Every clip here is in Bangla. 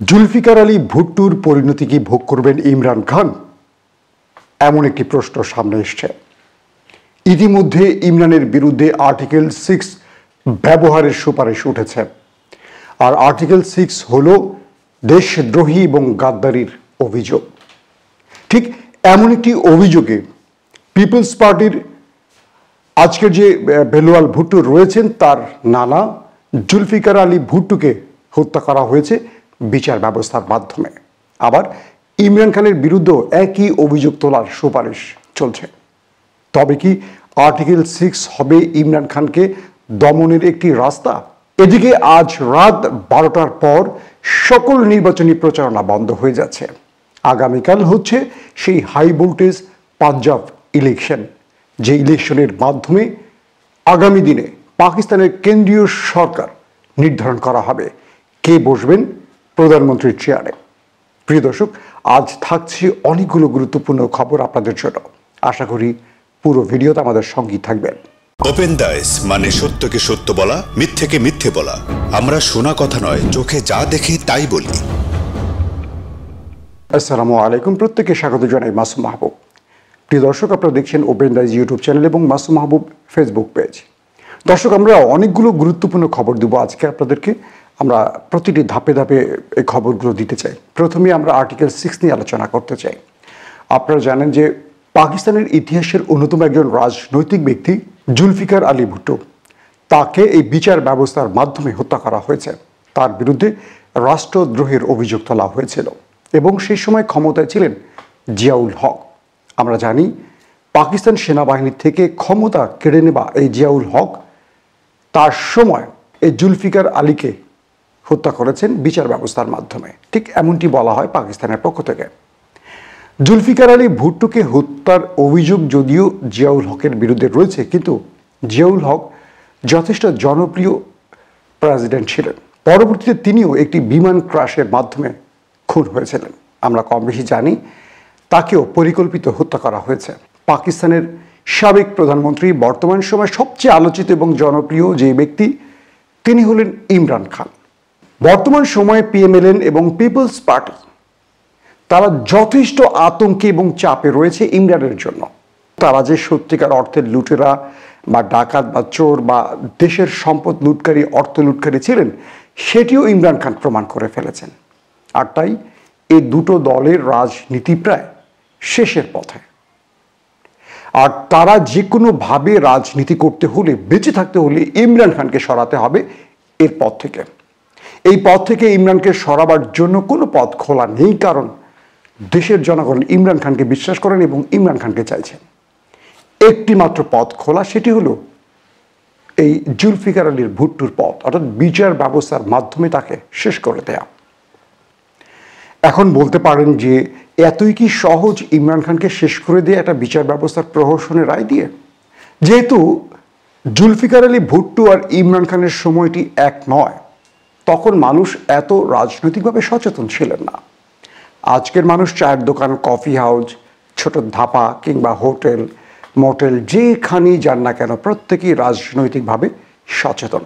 জুলফিকার আলী ভুট্টুর পরিণতি কি ভোগ করবেন ইমরান খান? এমন একটি প্রশ্ন সামনে এসছে। ইতিমধ্যে ইমরানের বিরুদ্ধে আর্টিকেল সিক্স ব্যবহারের সুপারিশ উঠেছে। আর আর্টিকেল সিক্স হল দেশদ্রোহী এবং গাদ্দারির অভিযোগ। ঠিক এমন একটি অভিযোগে পিপলস পার্টির আজকের যে বেলোয়াল ভুট্টো রয়েছেন, তার নানা জুলফিকার আলী ভুট্টুকে হত্যা করা হয়েছে। বিচার ব্যবস্থার মাধ্যমে। আবার ইমরান খানের বিরুদ্ধেও একই অভিযোগ তোলার সুপারিশ চলছে। তবে কি আর্টিকেল সিক্স হবে ইমরান খানকে দমনের একটি রাস্তা? এদিকে আজ রাত বারোটার পর সকল নির্বাচনী প্রচারণা বন্ধ হয়ে যাচ্ছে। আগামীকাল হচ্ছে সেই হাই ভোল্টেজ পাঞ্জাব ইলেকশন। যে ইলেকশনের মাধ্যমে আগামী দিনে পাকিস্তানের কেন্দ্রীয় সরকার নির্ধারণ করা হবে। কে বসবেন? প্রধানমন্ত্রীর চেয়ারে প্রিয় দর্শক আজ থাকছে অনেকগুলো গুরুত্বপূর্ণ খবর আপনাদের জন্য। আশা করি পুরো ভিডিওতে আমাদের সঙ্গী থাকবেন। ওপেন দাইস মানে সত্যকে সত্য বলা মিথ্যেকে মিথ্যে বলা। আমরা শোনা কথা নয় চোখে যা দেখি তাই বলি। আসসালামু আলাইকুম প্রত্যেকে স্বাগত জানাই মাসুম মাহবুব। প্রিয় দর্শক আপনারা দেখছেন ওপেন দাইজ ইউটিউব চ্যানেল এবং মাসুম মাহবুব ফেসবুক পেজ দর্শক আমরা অনেকগুলো গুরুত্বপূর্ণ খবর দেবো আজকে আপনাদেরকে। আমরা প্রতিটি ধাপে ধাপে এই খবরগুলো দিতে চাই। প্রথমে আমরা আর্টিকেল সিক্স নিয়ে আলোচনা করতে চাই। আপনারা জানেন যে পাকিস্তানের ইতিহাসের অন্যতম একজন রাজনৈতিক ব্যক্তি জুলফিকার আলী ভুট্টো। তাকে এই বিচার ব্যবস্থার মাধ্যমে হত্যা করা হয়েছে। তার বিরুদ্ধে রাষ্ট্রদ্রোহের অভিযোগ তোলা হয়েছিল এবং সেই সময় ক্ষমতায় ছিলেন জিয়াউল হক। আমরা জানি পাকিস্তান সেনাবাহিনীর থেকে ক্ষমতা কেড়ে নেবা এই জিয়াউল হক তার সময় এই জুলফিকার আলীকে হত্যা করেছেন বিচার ব্যবস্থার মাধ্যমে। ঠিক এমনটি বলা হয় পাকিস্তানের পক্ষ থেকে। জুলফিকার আলী ভুট্টোকে হত্যার অভিযোগ যদিও জিয়াউল হকের বিরুদ্ধে রয়েছে, কিন্তু জিয়াউল হক যথেষ্ট জনপ্রিয় প্রেসিডেন্ট ছিলেন। পরবর্তীতে তিনিও একটি বিমান ক্রাশের মাধ্যমে খুন হয়েছিলেন। আমরা কম বেশি জানি, তাকেও পরিকল্পিত হত্যা করা হয়েছে। পাকিস্তানের সাবেক প্রধানমন্ত্রী, বর্তমান সময় সবচেয়ে আলোচিত এবং জনপ্রিয় যে ব্যক্তি, তিনি হলেন ইমরান খান। বর্তমান সময়ে পিএমএলএন এবং পিপলস পার্টি, তারা যথেষ্ট আতঙ্কে এবং চাপে রয়েছে ইমরানের জন্য। তারা যে সত্যিকার অর্থের লুটেরা বা ডাকাত বা চোর বা দেশের সম্পদ লুটকারী, অর্থ লুটকারী ছিলেন, সেটিও ইমরান খান প্রমাণ করে ফেলেছেন। আর তাই এই দুটো দলের রাজনীতি প্রায় শেষের পথে। আর তারা যে কোনোভাবে রাজনীতি করতে হলে, বেঁচে থাকতে হলে ইমরান খানকে সরাতে হবে এর পথ থেকে। এই পথ থেকে ইমরানকে সরাবার জন্য কোনো পথ খোলা নেই, কারণ দেশের জনগণ ইমরান খানকে বিশ্বাস করেন এবং ইমরান খানকে চাইছেন। একটি মাত্র পথ খোলা, সেটি হলো এই জুলফিকার আলীর ভুট্টুর পথ, অর্থাৎ বিচার ব্যবস্থার মাধ্যমে তাকে শেষ করে দেয়া। এখন বলতে পারেন যে এতই কি সহজ ইমরান খানকে শেষ করে দিয়ে একটা বিচার ব্যবস্থার প্রহসনের রায় দিয়ে? যেহেতু জুলফিকার আলী ভুট্টু আর ইমরান খানের সময়টি এক নয় তখন মানুষ এত রাজনৈতিকভাবে সচেতন ছিলেন না। আজকের মানুষ চায়ের দোকান, কফি হাউস, ছোট ধাপা কিংবা হোটেল, মোটেল যেখানেই যান না কেন প্রত্যেকেই রাজনৈতিকভাবে সচেতন।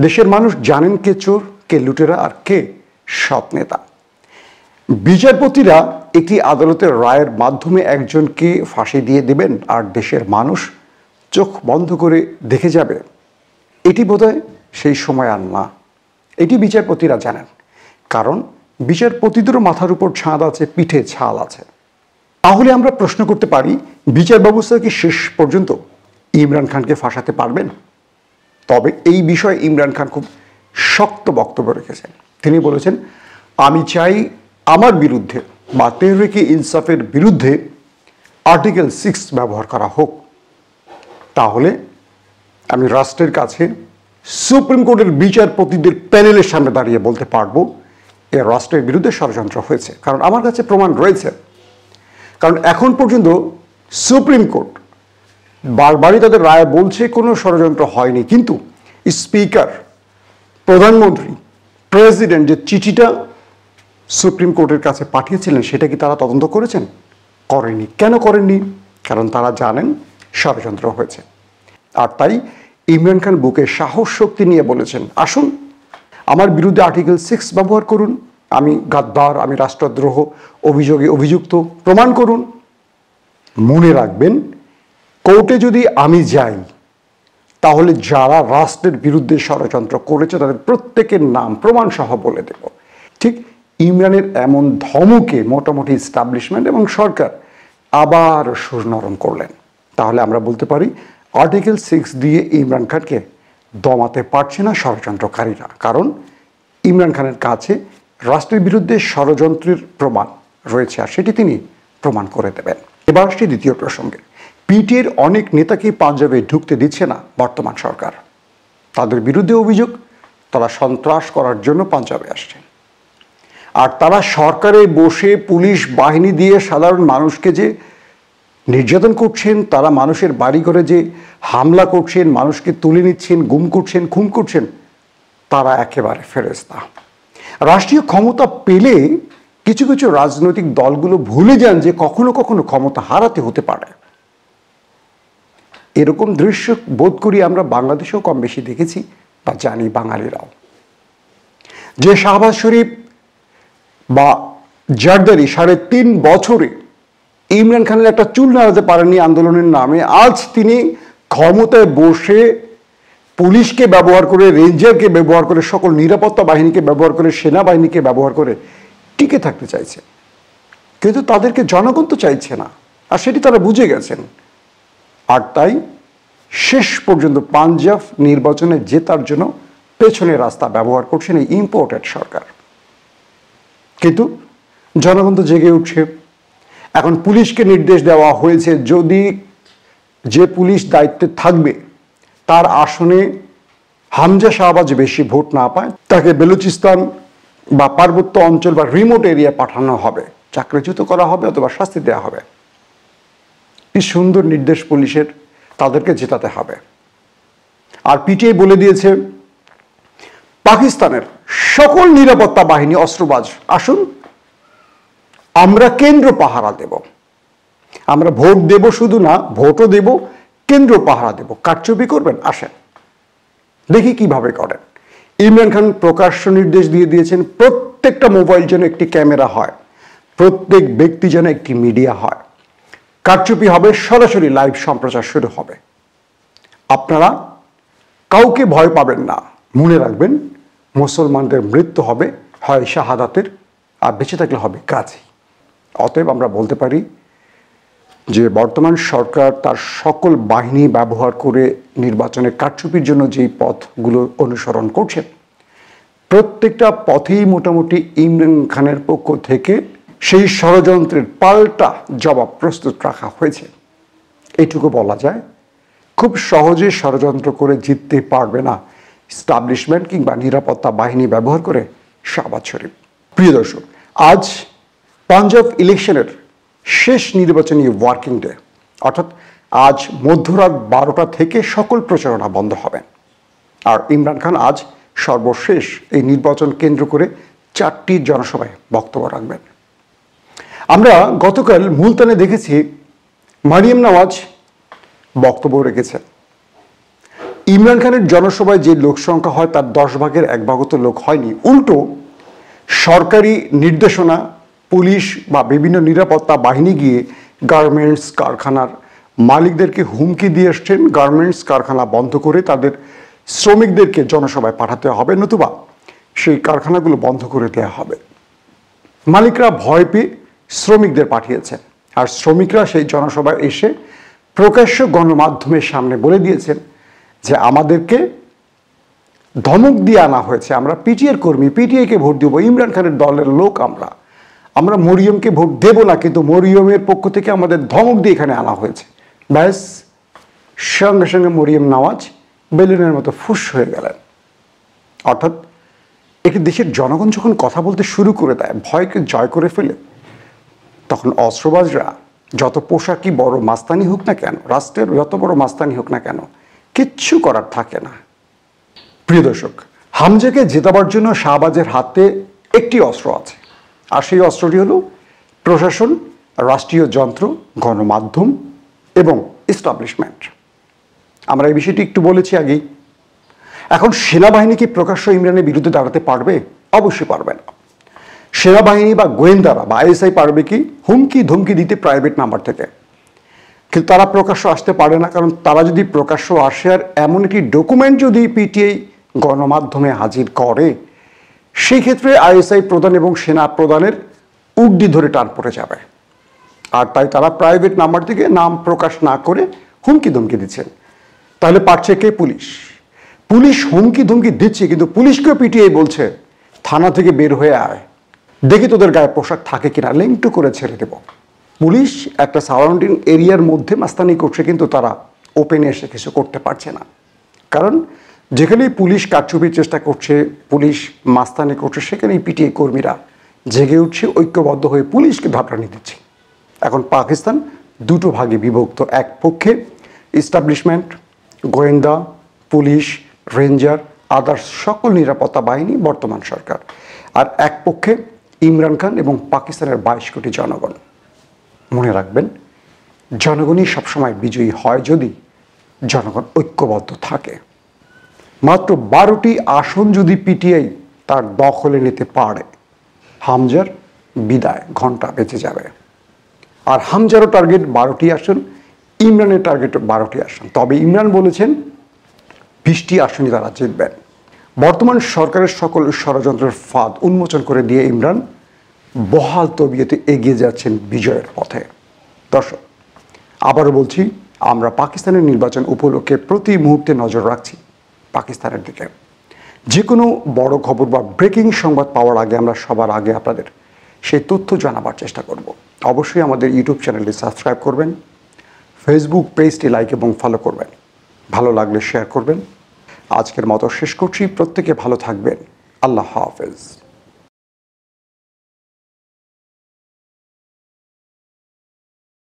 দেশের মানুষ জানেন কে চোর, কে লুটেরা আর কে সৎ নেতা। বিচারপতিরা একটি আদালতের রায়ের মাধ্যমে একজনকে ফাঁসি দিয়ে দেবেন আর দেশের মানুষ চোখ বন্ধ করে দেখে যাবে। এটি বোধহয় সেই সময় আর না। এটি বিচারপতিরা জানেন, কারণ বিচারপতিদেরও মাথার উপর ছাদ আছে, পিঠে ছাল আছে। তাহলে আমরা প্রশ্ন করতে পারি, বিচার ব্যবস্থা কি শেষ পর্যন্ত ইমরান খানকে ফাঁসাতে পারবেন? তবে এই বিষয়ে ইমরান খান খুব শক্ত বক্তব্য রেখেছেন। তিনি বলেছেন, আমি চাই আমার বিরুদ্ধে বা তেহরিকে ইনসাফের বিরুদ্ধে আর্টিকেল সিক্স ব্যবহার করা হোক। তাহলে আমি রাষ্ট্রের কাছে সুপ্রিম কোর্টের বিচারপতিদের প্যানেলের সামনে দাঁড়িয়ে বলতে পারব, এ রাষ্ট্রের বিরুদ্ধে ষড়যন্ত্র হয়েছে। কারণ আমার কাছে প্রমাণ রয়েছে। কারণ এখন পর্যন্ত সুপ্রিম কোর্ট বারবারই তাদের রায় বলছে কোনো ষড়যন্ত্র হয়নি। কিন্তু স্পিকার, প্রধানমন্ত্রী, প্রেসিডেন্ট যে চিঠিটা সুপ্রিম কোর্টের কাছে পাঠিয়েছিলেন, সেটা কি তারা তদন্ত করেছেন? করেনি। কেন করেননি? কারণ তারা জানেন ষড়যন্ত্র হয়েছে। আর তাই ইমরান খান বুকে সাহস শক্তি নিয়ে বলেছেন, আসুন, আমার বিরুদ্ধে আর্টিকেল সিক্স ব্যবহার করুন। আমি গাদ্দার, আমি রাষ্ট্রদ্রোহ অভিযোগে অভিযুক্ত। প্রমাণ করুন। মনে রাখবেন, কোর্টে যদি আমি যাই, তাহলে যারা রাষ্ট্রের বিরুদ্ধে ষড়যন্ত্র করেছে, তাদের প্রত্যেকের নাম প্রমাণ সহ বলে দেব। ঠিক ইমরানের এমন ধমকে মোটামুটি স্টাবলিশমেন্ট এবং সরকার আবার সুর নরম করলেন। তাহলে আমরা বলতে পারি আর্টিকেল সিক্স দিয়ে ইমরান খানকে দমাতে পারছে না ষড়যন্ত্রকারীরা। কারণ ইমরান খানের কাছে রাষ্ট্রের বিরুদ্ধে ষড়যন্ত্রের প্রমাণ রয়েছে আর সেটি তিনি প্রমাণ করে দেবেন। এবার আসছি দ্বিতীয় প্রসঙ্গে। পিটিএর অনেক নেতাকে পাঞ্জাবে ঢুকতে দিচ্ছে না বর্তমান সরকার। তাদের বিরুদ্ধে অভিযোগ, তারা সন্ত্রাস করার জন্য পাঞ্জাবে আসছেন। আর তারা সরকারে বসে পুলিশ বাহিনী দিয়ে সাধারণ মানুষকে যে নির্যাতন করছেন, তারা মানুষের বাড়ি ঘরে যে হামলা করছেন, মানুষকে তুলে নিচ্ছেন, গুম করছেন, খুন করছেন, তারা একেবারে ফেরেস্তা রাষ্ট্রীয় ক্ষমতা পেলে কিছু কিছু রাজনৈতিক দলগুলো ভুলে যান যে কখনো কখনো ক্ষমতা হারাতে হতে পারে। এরকম দৃশ্য বোধ করি আমরা বাংলাদেশেও কম বেশি দেখেছি বা জানি বাঙালিরাও। যে শাহবাজ শরীফ বা জারদারি সাড়ে তিন বছরে ইমরান খানের একটা চুল নাড়াতে পারেননি আন্দোলনের নামে। আজ তিনি ক্ষমতায় বসে পুলিশকে ব্যবহার করে, রেঞ্জারকে ব্যবহার করে, সকল নিরাপত্তা বাহিনীকে ব্যবহার করে, সেনাবাহিনীকে ব্যবহার করে টিকে থাকতে চাইছে। কিন্তু তাদেরকে জনগণ তো চাইছে না, আর সেটি তারা বুঝে গেছেন। আর তাই শেষ পর্যন্ত পাঞ্জাব নির্বাচনে জেতার জন্য পেছনে রাস্তা ব্যবহার করছেন এই ইম্পোর্টেড সরকার। কিন্তু জনগণ তো জেগে উঠছে। এখন পুলিশকে নির্দেশ দেওয়া হয়েছে যদি যে পুলিশ দায়িত্বে থাকবে, তার আসনে হামজা শাহবাজ বেশি ভোট না পায়, তাকে বেলুচিস্তান বা পার্বত্য অঞ্চল বা রিমোট এরিয়া পাঠানো হবে, চাকরিচ্যুত করা হবে অথবা শাস্তি দেওয়া হবে। কি সুন্দর নির্দেশ পুলিশের, তাদেরকে জেতাতে হবে। আর পিটিআই বলে দিয়েছে, পাকিস্তানের সকল নিরাপত্তা বাহিনী অস্ত্রবাজ আসুন আমরা কেন্দ্র পাহারা দেব। আমরা ভোট দেব শুধু না, ভোটও দেব, কেন্দ্র পাহারা দেব। কারচুপি করবেন? আসেন। দেখি কীভাবে করেন। ইমরান খান প্রকাশ্য নির্দেশ দিয়ে দিয়েছেন, প্রত্যেকটা মোবাইল যেন একটি ক্যামেরা হয়, প্রত্যেক ব্যক্তি যেন একটি মিডিয়া হয়। কারচুপি হবে, সরাসরি লাইভ সম্প্রচার শুরু হবে। আপনারা কাউকে ভয় পাবেন না। মনে রাখবেন, মুসলমানদের মৃত্যু হবে, হয় শাহাদাতের, আর বেঁচে থাকলে হবে গাজী অতএব আমরা বলতে পারি যে বর্তমান সরকার তার সকল বাহিনী ব্যবহার করে নির্বাচনের কারচুপির জন্য যেই পথগুলো অনুসরণ করছেন প্রত্যেকটা পথেই মোটামুটি ইমরান খানের পক্ষ থেকে সেই ষড়যন্ত্রের পাল্টা জবাব প্রস্তুত রাখা হয়েছে। এইটুকু বলা যায়, খুব সহজে ষড়যন্ত্র করে জিততে পারবে না স্টাবলিশমেন্ট কিংবা নিরাপত্তা বাহিনী ব্যবহার করে শাহবাজ শরীফ। প্রিয় দর্শক, আজ পাঞ্জাব ইলেকশনের শেষ নির্বাচনী ওয়ার্কিং ডে। অর্থাৎ আজ মধ্যরাত বারোটা থেকে সকল প্রচারণা বন্ধ হবে। আর ইমরান খান আজ সর্বশেষ এই নির্বাচন কেন্দ্র করে চারটি জনসভায় বক্তব্য রাখবেন। আমরা গতকাল মুলতানে দেখেছি মারিয়াম নওয়াজ বক্তব্য রেখেছেন। ইমরান খানের জনসভায় যে লোক সংখ্যা হয় তার দশ ভাগের এক ভাগও তো লোক হয়নি। উল্টো সরকারি নির্দেশনা পুলিশ বা বিভিন্ন নিরাপত্তা বাহিনী গিয়ে গার্মেন্টস কারখানার মালিকদেরকে হুমকি দিয়ে এসছেন। গার্মেন্টস কারখানা বন্ধ করে তাদের শ্রমিকদেরকে জনসভায় পাঠাতে হবে, নতুবা সেই কারখানাগুলো বন্ধ করে দেওয়া হবে। মালিকরা ভয় পেয়ে শ্রমিকদের পাঠিয়েছেন আর শ্রমিকরা সেই জনসভায় এসে প্রকাশ্য গণমাধ্যমের সামনে বলে দিয়েছেন যে আমাদেরকে ধমক দিয়ে আনা হয়েছে। আমরা পিটিএর কর্মী পিটিএকে ভোট দিব, ইমরান খানের দলের লোক আমরা। আমরা মরিয়মকে ভোট দেব না, কিন্তু মরিয়মের পক্ষ থেকে আমাদের ধমক দিয়ে এখানে আনা হয়েছে। ব্যাস, সঙ্গে সঙ্গে মরিয়ম নওয়াজ বেলুনের মতো ফুস হয়ে গেলেন। অর্থাৎ একটি দেশের জনগণ যখন কথা বলতে শুরু করে দেয়, ভয়কে জয় করে ফেলে, তখন অস্ত্রবাজরা যত পোশাকই বড় মাস্তানি হোক না কেন, রাষ্ট্রের যত বড় মাস্তানি হোক না কেন, কিচ্ছু করার থাকে না। প্রিয় দর্শক, হামজাকে জেতাবার জন্য শাহবাজের হাতে একটি অস্ত্র আছে। আর সেই অস্ত্রটি হলো প্রশাসন, রাষ্ট্রীয় যন্ত্র, গণমাধ্যম এবং এস্টাবলিশমেন্ট আমরা এই বিষয়টি একটু বলেছি আগেই। এখন সেনাবাহিনী কি প্রকাশ্য ইমরানের বিরুদ্ধে দাঁড়াতে পারবে? অবশ্যই পারবে না। সেনাবাহিনী বা গোয়েন্দারা বা আইএসআই পারবে কি হুমকি, ধমকি দিতে প্রাইভেট নাম্বার থেকে? কিন্তু তারা প্রকাশ্য আসতে পারে না, কারণ তারা যদি প্রকাশ্য আসে আর এমন একটি ডকুমেন্ট যদি পিটিআই গণমাধ্যমে হাজির করে সেই ক্ষেত্রে আইএসআই প্রধান এবং সেনা প্রধানের উড্ডি ধরে টান পড়ে যাবে। আর তাই তারা প্রাইভেট নাম্বার থেকে নাম প্রকাশ না করে হুমকি ধমকি দিচ্ছেন। তাহলে পারছে কে পুলিশ? পুলিশ হুমকি ধমকি দিচ্ছে, কিন্তু পুলিশকেও পিটিয়ে বলছে, থানা থেকে বের হয়ে আয়। দেখি তোদের গায়ে পোশাক থাকে কিনা, লিঙ্কটু করে ছেড়ে দেব। পুলিশ একটা সারাউন্ডিং এরিয়ার মধ্যে মাস্তানি করছে, কিন্তু তারা ওপেনে এসে কিছু করতে পারছে না। কারণ যেখানেই পুলিশ কারচুপির চেষ্টা করছে, পুলিশ মাস্তানি করছে, সেখানেই পিটিআই কর্মীরা জেগে উঠছে, ঐক্যবদ্ধ হয়ে পুলিশকে ধাপড়ানি দিচ্ছে। এখন পাকিস্তান দুটো ভাগে বিভক্ত, এক পক্ষে ইস্টাবলিশমেন্ট গোয়েন্দা, পুলিশ রেঞ্জার আদার্স সকল নিরাপত্তা বাহিনী, বর্তমান সরকার। আর এক পক্ষে ইমরান খান এবং পাকিস্তানের বাইশ কোটি জনগণ। মনে রাখবেন, জনগণই সবসময় বিজয়ী হয় যদি জনগণ ঐক্যবদ্ধ থাকে। মাত্র বারোটি আসন যদি পিটিআই তার দখলে নিতে পারে, হামজার বিদায় ঘণ্টা বেঁচে যাবে। আর হামজারও টার্গেট বারোটি আসন, ইমরানের টার্গেট বারোটি আসন। তবে ইমরান বলেছেন, বিশটি আসনই তারা জিতবেন। বর্তমান সরকারের সকল ষড়যন্ত্রের ফাঁদ উন্মোচন করে দিয়ে ইমরান বহাল তবিয়তে এগিয়ে যাচ্ছেন বিজয়ের পথে। দর্শক, আবারও বলছি, আমরা পাকিস্তানের নির্বাচন উপলক্ষে প্রতি মুহূর্তে নজর রাখছি। পাকিস্তানের দিকে। যে কোনো বড় খবর বা ব্রেকিং সংবাদ পাওয়ার আগে আমরা সবার আগে আপনাদের সেই তথ্য জানাবার চেষ্টা করব। অবশ্যই আমাদের ইউটিউব চ্যানেলটি সাবস্ক্রাইব করবেন ফেসবুক পেজটি লাইক এবং ফলো করবেন। ভালো লাগলে শেয়ার করবেন। আজকের মতো শেষ করছি। প্রত্যেকে ভালো থাকবেন। আল্লাহ হাফেজ।